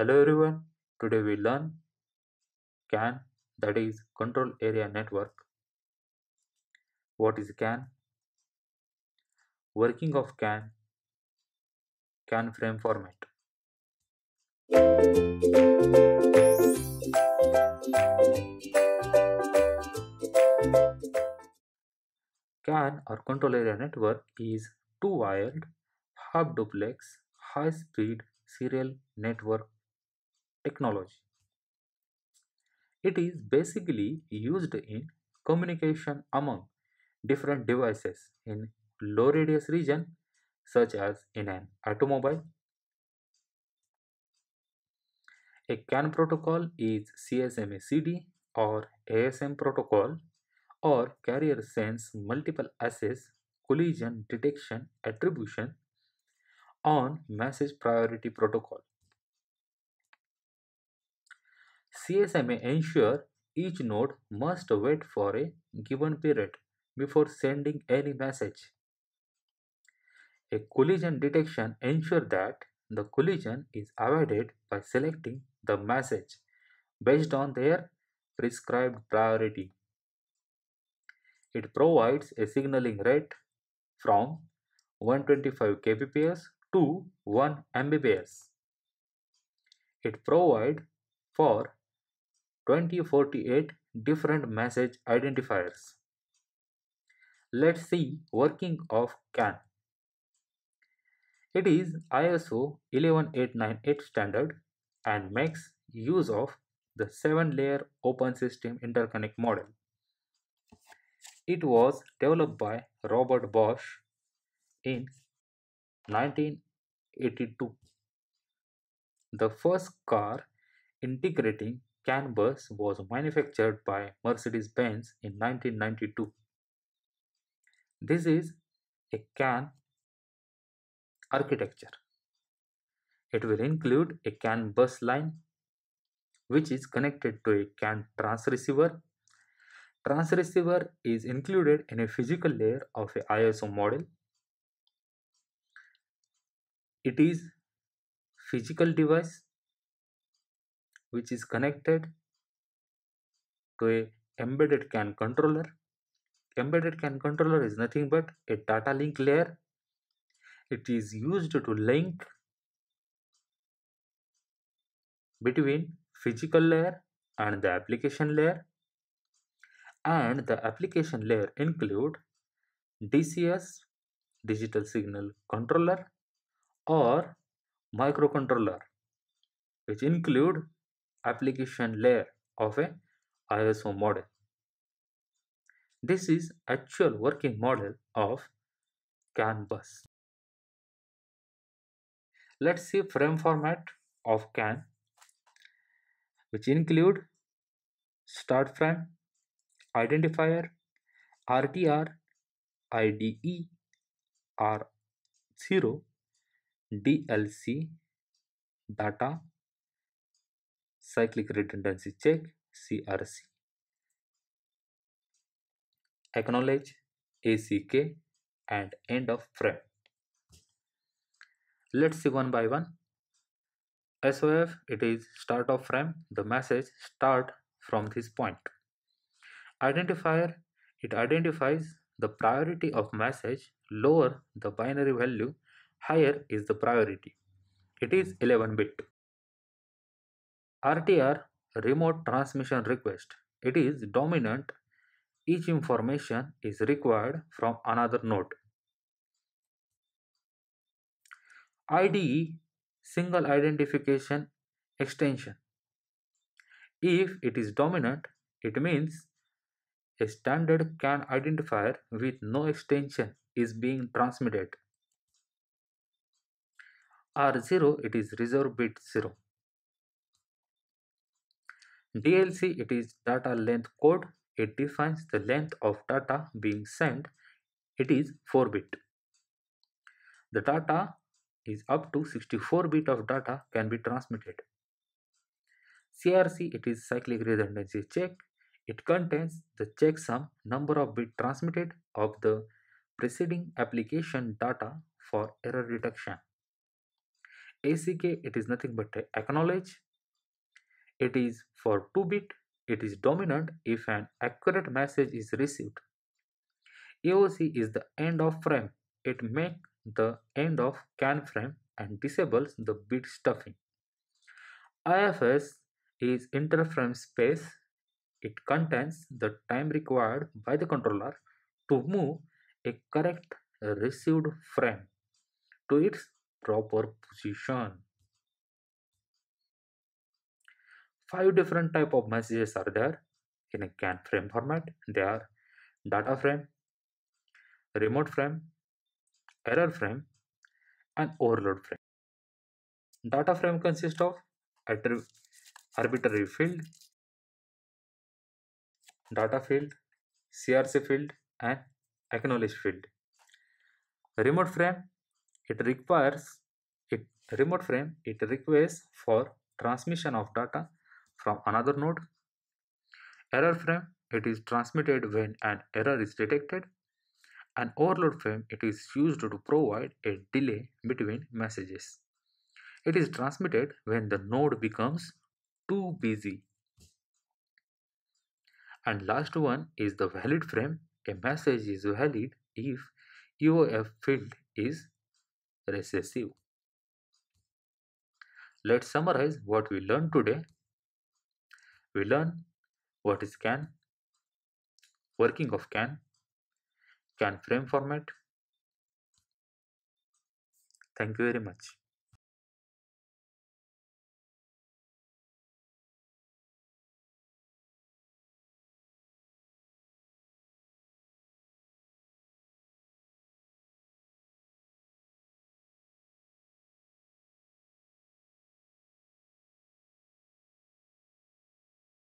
Hello everyone. Today we learn CAN that is control area network. What is CAN? Working of CAN CAN frame format. CAN or control area network is two wired half duplex high speed serial network technology. It is basically used in communication among different devices in low radius region such as in an automobile. A CAN protocol is CSMA CD or ASM protocol or carrier sense multiple access collision detection arbitration on message priority protocol. CSMA ensure each node must wait for a given period before sending any message. A collision detection ensure that the collision is avoided by selecting the message based on their prescribed priority. It provides a signaling rate from 125 kbps to 1 mbps. It provides for 2048 different message identifiers. Let's see working of CAN. It is ISO 11898 standard and makes use of the 7 layer open system interconnect model. It was developed by Robert Bosch in 1982. The first car integrating CAN bus was manufactured by Mercedes-Benz in 1992. This is a CAN architecture. It will include a CAN bus line which is connected to a CAN transceiver. Transceiver is included in a physical layer of a ISO model. It is physical device which is connected to a embedded CAN controller. Embedded CAN controller is nothing but a data link layer. It is used to link between physical layer and the application layer and the application layer include DCS digital signal controller or microcontroller which include application layer of a ISO model. This is actual working model of CAN bus. Let's see frame format of CAN which include start frame, identifier, RTR, IDE, R0, DLC, data, cyclic redundancy check, CRC, acknowledge, ACK, and end of frame. Let's see one by one. SOF it is start of frame the message start from this point. Identifier it identifies the priority of message lower the binary value higher is the priority. It is 11 bit. RTR remote transmission request it is dominant each information is required from another node. IDE single identification extension. If it is dominant, it means a standard CAN identifier with no extension is being transmitted. R0 it is reserve bit 0. Mm-hmm. DLC it is data length code. It defines the length of data being sent. It is 4 bit. The data is up to 64 bit of data can be transmitted. CRC it is cyclic redundancy check. It contains the checksum number of bit transmitted of the preceding application data for error detection. ACK it is nothing but acknowledge. It is for 2 bit. It is dominant if an accurate message is received. AOC is the end of frame. It makes the end of can frame and disables the bit stuffing. IFS is interframe space. It contains the time required by the controller to move a correct received frame to its proper position. Five different type of messages are there in a CAN frame format. They are data frame, remote frame, error frame, and overload frame. Data frame consists of arbitration field, data field, CRC field, and acknowledge field. Remote frame it requires it remote frame it requires for transmission of data from another node. Error frame it is transmitted when an error is detected. An overload frame it is used to provide a delay between messages. It is transmitted when the node becomes too busy. And last one is the valid frame. A message is valid if EOF field is recessive. Let's summarize what we learned today. We learn what is CAN, working of CAN, CAN frame format. Thank you very much.